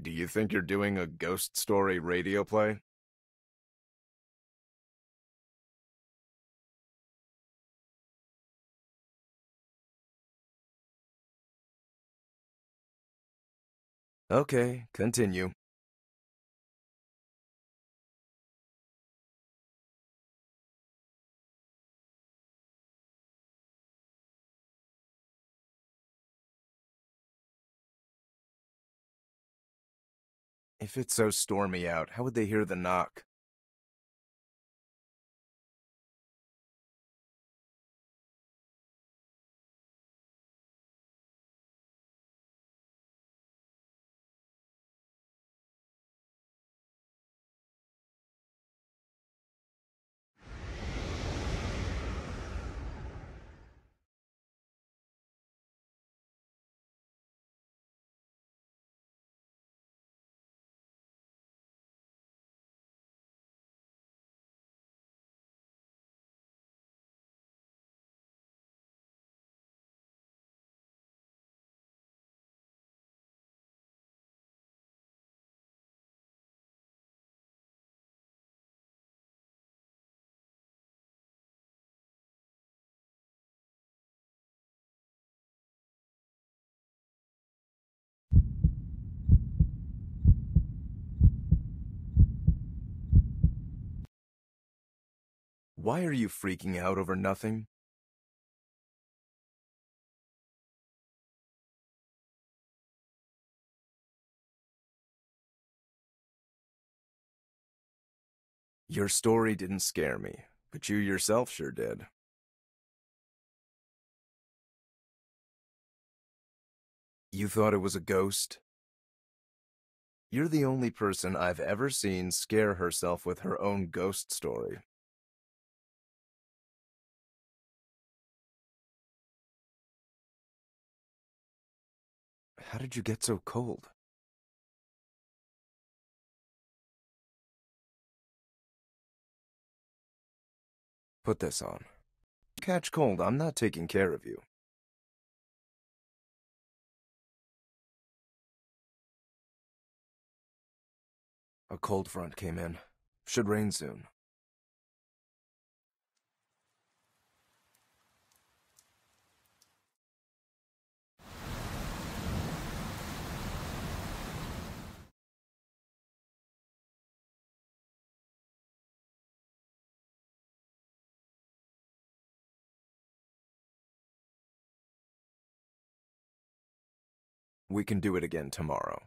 Do you think you're doing a ghost story radio play? Okay, continue. If it's so stormy out, how would they hear the knock? Why are you freaking out over nothing? Your story didn't scare me, but you yourself sure did. You thought it was a ghost? You're the only person I've ever seen scare herself with her own ghost story. How did you get so cold? Put this on. Catch cold, I'm not taking care of you. A cold front came in. Should rain soon. We can do it again tomorrow.